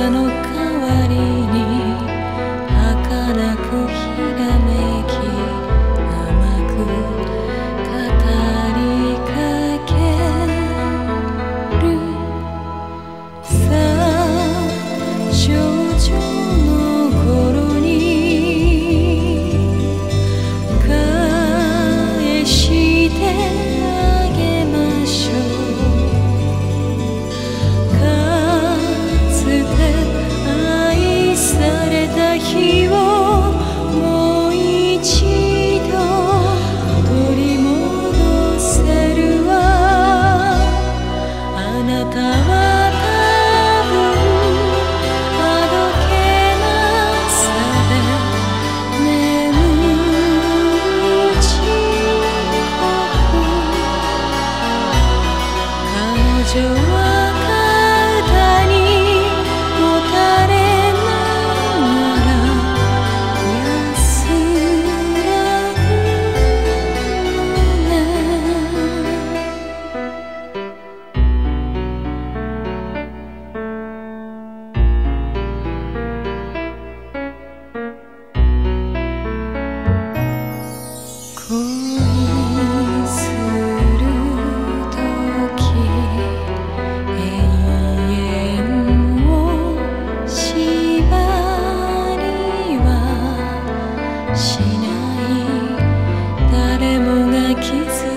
than 彼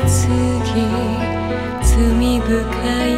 罪深い